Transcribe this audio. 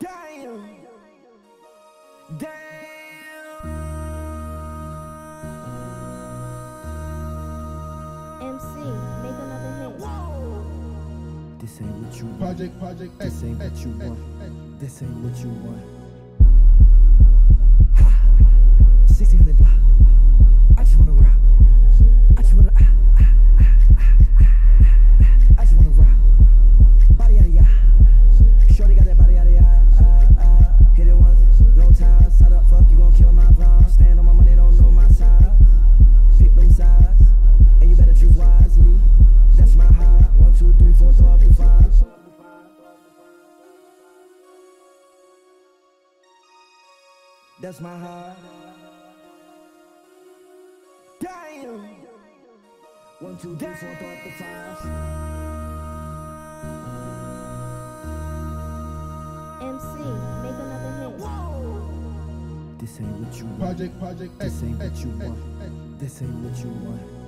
Damn. Damn. MC, make another hit. This ain't what you want. Project, project, This ain't what you want. This ain't what you want. That's my heart. Damn. One, two, three, four, throw up five. MC, make another hit. This ain't what you want. Project, project, This X, ain't what you X, want. This ain't what you want.